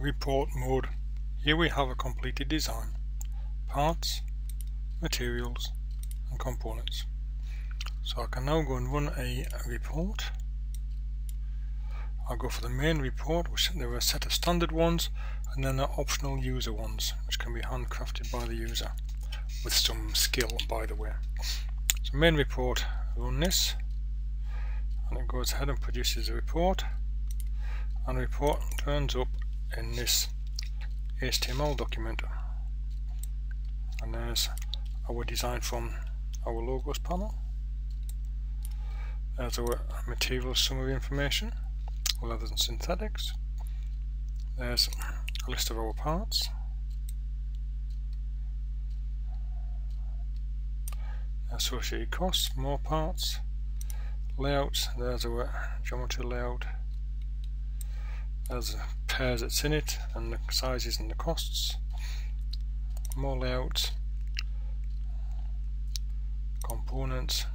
Report mode. Here we have a completed design. Parts, materials and components. So I can now go and run a report. I'll go for the main report, which there are a set of standard ones and then there are optional user ones, which can be handcrafted by the user with some skill by the way. So main report, run this and it goes ahead and produces a report. And the report turns up in this HTML document. And there's our design from our logos panel. There's our material summary information leathers than synthetics there's a list of all parts. Associated costs, more parts. Layouts, there's a geometry layout. As pairs that's in it and the sizes and the costs. More layouts components